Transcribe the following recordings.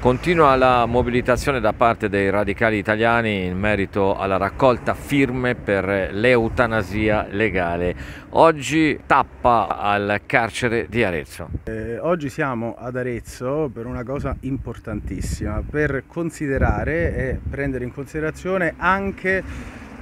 Continua la mobilitazione da parte dei radicali italiani in merito alla raccolta firme per l'eutanasia legale. Oggi tappa al carcere di Arezzo. Eh, oggi siamo ad Arezzo per una cosa importantissima, per considerare e prendere in considerazione anche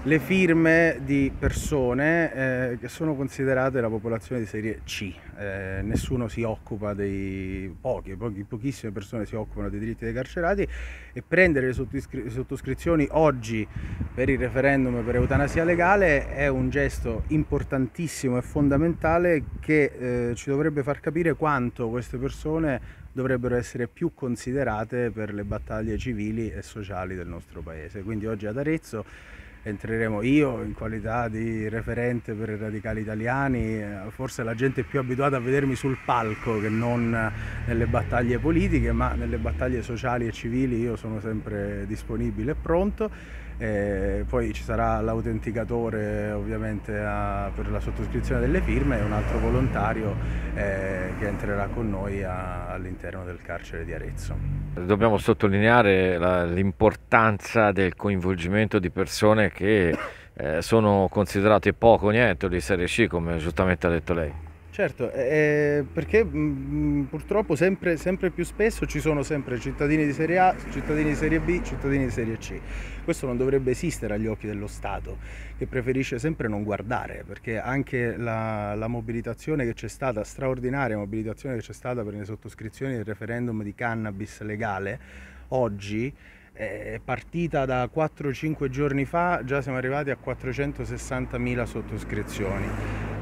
le firme di persone eh, che sono considerate la popolazione di serie C. Eh, nessuno si occupa dei pochi, pochi, pochissime persone si occupano dei diritti dei carcerati e prendere le sottoscrizioni oggi per il referendum per eutanasia legale è un gesto importantissimo e fondamentale che eh, ci dovrebbe far capire quanto queste persone dovrebbero essere più considerate per le battaglie civili e sociali del nostro paese. Quindi oggi ad Arezzo entreremo io in qualità di referente per i radicali italiani, forse la gente è più abituata a vedermi sul palco che non nelle battaglie politiche, ma nelle battaglie sociali e civili io sono sempre disponibile e pronto. E poi ci sarà l'autenticatore ovviamente a, per la sottoscrizione delle firme e un altro volontario eh, che entrerà con noi all'interno del carcere di Arezzo. Dobbiamo sottolineare l'importanza del coinvolgimento di persone che eh, sono considerate poco o niente di serie C come giustamente ha detto lei. Certo, eh, perché mh, mm, purtroppo sempre, sempre, più spesso ci sono sempre cittadini di serie A, cittadini di serie B, cittadini di serie C. Questo non dovrebbe esistere agli occhi dello Stato, che preferisce sempre non guardare, perché anche la, la mobilitazione che c'è stata, straordinaria mobilitazione che c'è stata per le sottoscrizioni del referendum di cannabis legale, oggi è partita da 4-5 giorni fa, già siamo arrivati a 460.000 sottoscrizioni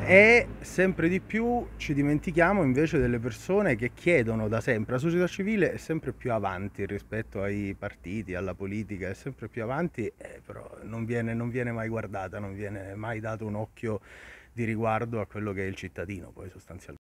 e sempre di più ci dimentichiamo invece delle persone che chiedono da sempre, la società civile è sempre più avanti rispetto ai partiti, alla politica, è sempre più avanti, eh, però non viene, non viene mai guardata, non viene mai dato un occhio di riguardo a quello che è il cittadino poi sostanzialmente.